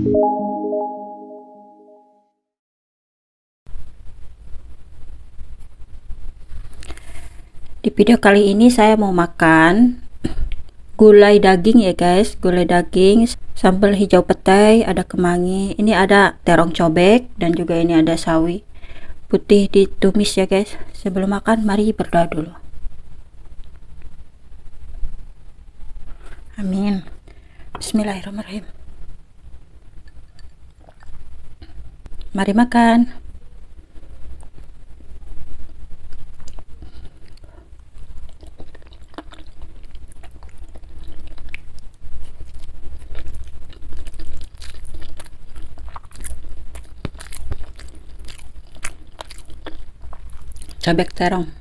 Di video kali ini saya mau makan gulai daging ya guys, gulai daging, sambal hijau petai, ada kemangi, ini ada terong cobek dan juga ini ada sawi putih ditumis ya guys. Sebelum makan mari berdoa dulu. Amin. Bismillahirrahmanirrahim. Mari makan. cobek terong